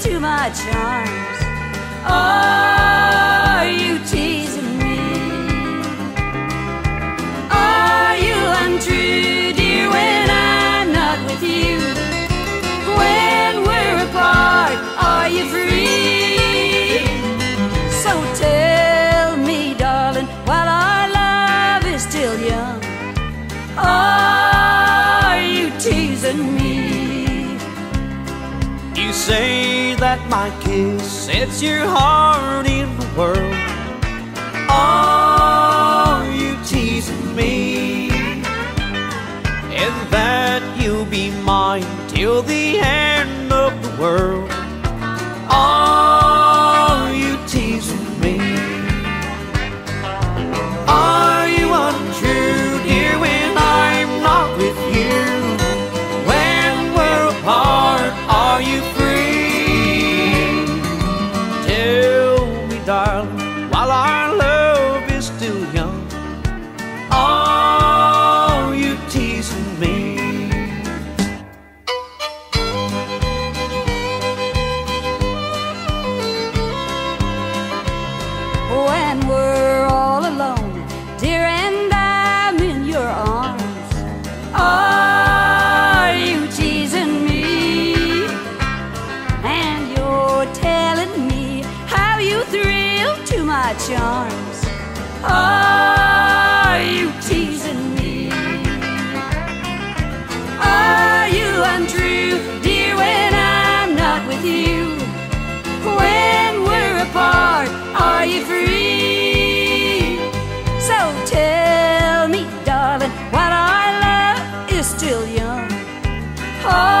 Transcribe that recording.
to my charms. Are you teasing me? Are you untrue, dear, when I'm not with you? When we're apart, are you free? So tell me, darling, while our love is still young, are you teasing me? You say that my kiss sets your heart in the world. Are you teasing me? And that you'll be mine till the end of the world. While our love is still young, are you teasing me? when we're my charms. Are you teasing me? Are you untrue, dear, when I'm not with you? When we're apart, are you free? So tell me, darling, while our love is still young, are